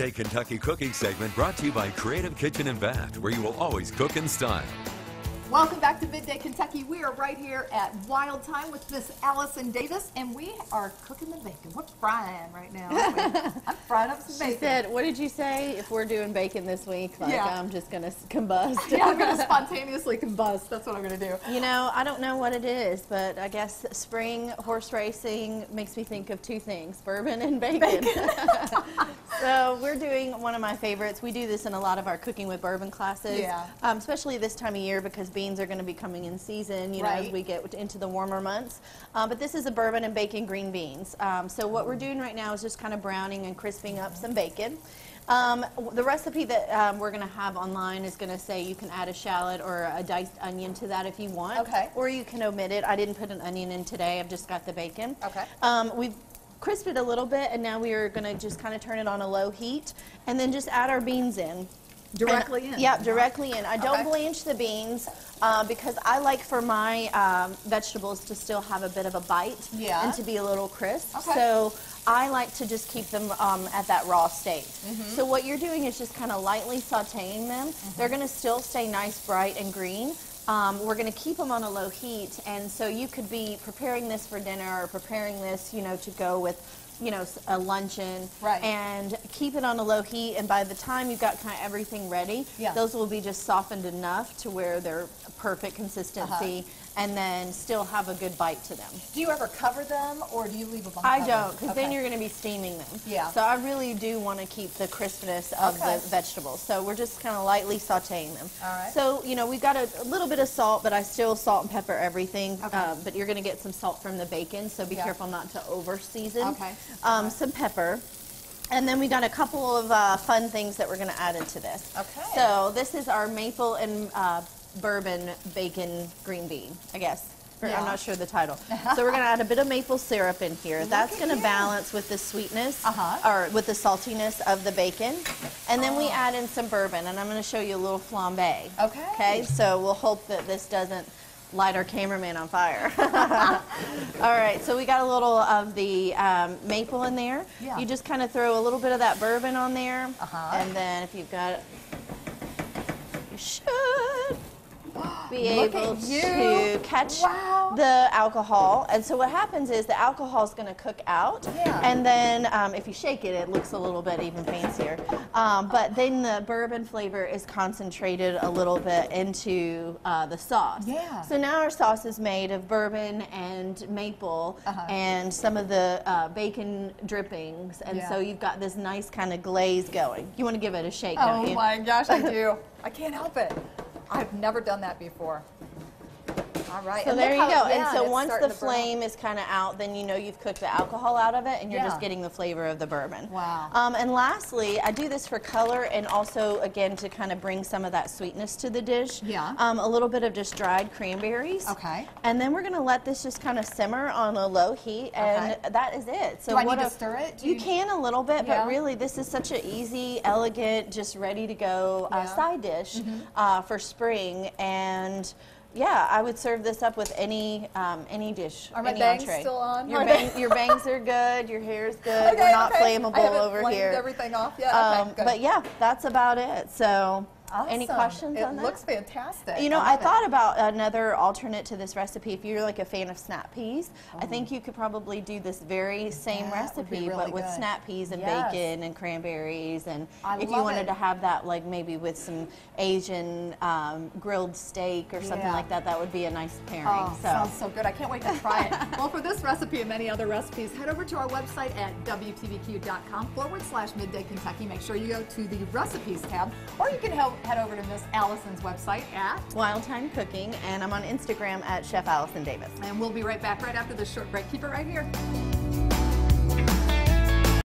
Midday Kentucky Cooking segment brought to you by Creative Kitchen and Bath, where you will always cook in style. Welcome back to Midday Kentucky. We are right here at Wild Thyme with Miss Allison Davis, and we are cooking the bacon. We're frying right now. I'm frying up some She bacon. said, what did you say? If we're doing bacon this week, like Yeah. I'm just going to combust. yeah, I'm going to spontaneously combust. That's what I'm going to do. You know, I don't know what it is, but I guess spring horse racing makes me think of two things bourbon and bacon. so, we're doing one of my favorites. We do this in a lot of our cooking with bourbon classes, Yeah. um, especially this time of year because beans are going to be coming in season, you know, as we get into the warmer months. Um, but this is a bourbon and bacon green beans. Um, so, what we're doing right now is just kind of browning and crisping up some bacon. Um, the recipe that um, we're going to have online is going to say you can add a shallot or a diced onion to that if you want. Okay. Or you can omit it. I didn't put an onion in today. I've just got the bacon. Okay. Um, we've crisped it a little bit, and now we are going to just kind of turn it on a low heat, and then just add our beans in. Directly And- in? Yeah, directly in. I don't Okay. blanch the beans uh, because I like for my um, vegetables to still have a bit of a bite Yeah. and to be a little crisp. Okay. So I like to just keep them um, at that raw state. Mm-hmm. So what you're doing is just kind of lightly sauteing them. Mm-hmm. They're going to still stay nice, bright, and green. Um, we're going to keep them on a low heat, and so you could be preparing this for dinner or preparing this, you know, to go with, you know, a luncheon, Right. and keep it on a low heat. And by the time you've got kind of everything ready, Yeah. those will be just softened enough to where they're perfect consistency, Uh-huh. and then still have a good bite to them. Do you ever cover them, or do you leave them I don't, because then you're going to be steaming them. Yeah. So I really do want to keep the crispness of Okay. the vegetables. So we're just kind of lightly sautéing them. All right. So you know we've got a, a little bit of salt, but I still salt and pepper everything. Okay. Um, but you're going to get some salt from the bacon, so be Yeah. careful not to over season. Okay. Um, Some pepper. And then we got a couple of uh, fun things that we're going to add into this. Okay. So this is our maple and uh, bourbon bacon green bean, I guess. Yeah. I'm not sure the title. so we're going to add a bit of maple syrup in here. That's going to balance with the sweetness Uh-huh. or with the saltiness of the bacon. And then we add in some bourbon, and I'm going to show you a little flambe. Okay. Okay, so we'll hope that this doesn't light our cameraman on fire. All right, so we got a little of the um, maple in there. Yeah. You just kind of throw a little bit of that bourbon on there. Uh-huh. And then if you've got it, you should be Look able to catch Wow. the alcohol. And so what happens is the alcohol is going to cook out. Yeah. And then um, if you shake it, it looks a little bit even fancier. Um, but then the bourbon flavor is concentrated a little bit into uh, the sauce. Yeah. So now our sauce is made of bourbon and maple Uh-huh. and some of the uh, bacon drippings. And Yeah. so you've got this nice kind of glaze going. You want to give it a shake, Oh don't you? my gosh, I do. I can't help it. I've never done that before. All right. So and there you how- go. yeah, and so once the flame is kind of out, then you know you've cooked the alcohol out of it and you're Yeah. just getting the flavor of the bourbon. Wow. Um, and lastly, I do this for color and also, again, to kind of bring some of that sweetness to the dish. Yeah. Um, a little bit of just dried cranberries. Okay. And then we're going to let this just kind of simmer on a low heat, and Okay. that is it. So Do I need to stir it? You you- can a little bit, Yeah. but really, this is such an easy, elegant, just ready to go uh, side dish uh, for spring. And yeah, I would serve this up with any um, any dish. Are my any bangs entree. still on? Your, bang, your bangs are good. Your hair's good. Okay, We're not okay. flammable I haven't over here. everything off yet. Okay, Um, good. but yeah, that's about it. So, any questions it on that? looks fantastic. You know, I I love it. thought about another alternate to this recipe. If you're like a fan of snap peas, I think you could probably do this very same That recipe, really but with good. snap peas and Yes. bacon and cranberries. And I if you wanted it. to have that, like maybe with some Asian um, grilled steak or something Yeah. like that, that would be a nice pairing. Oh, so. sounds so good. I can't wait to try it. well, for this recipe and many other recipes, head over to our website at WTVQ.com forward slash midday Kentucky. Make sure you go to the recipes tab, or you can help, head over to Miss Allison's website at, Wild Thyme Cooking, and I'm on Instagram at Chef Allison Davis. and we'll be right back right after this short break. Keep it right here.